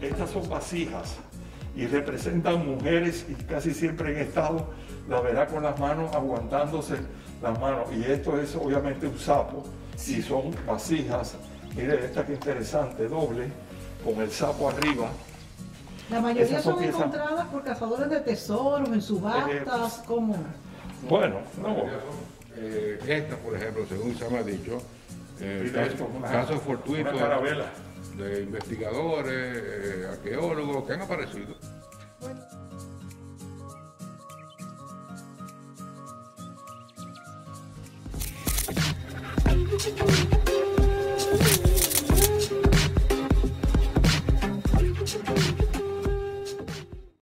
Estas son vasijas y representan mujeres y casi siempre en estado, la verá con las manos aguantándose las manos. Y esto es obviamente un sapo y son vasijas. Mire esta que interesante, doble, con el sapo arriba. La mayoría son encontradas por cazadores de tesoros, en subastas, como... Bueno, no, Eh, esta, por ejemplo, según se me ha dicho, eh, casos fortuitos una carabela. de investigadores, eh, arqueólogos que han aparecido. Thank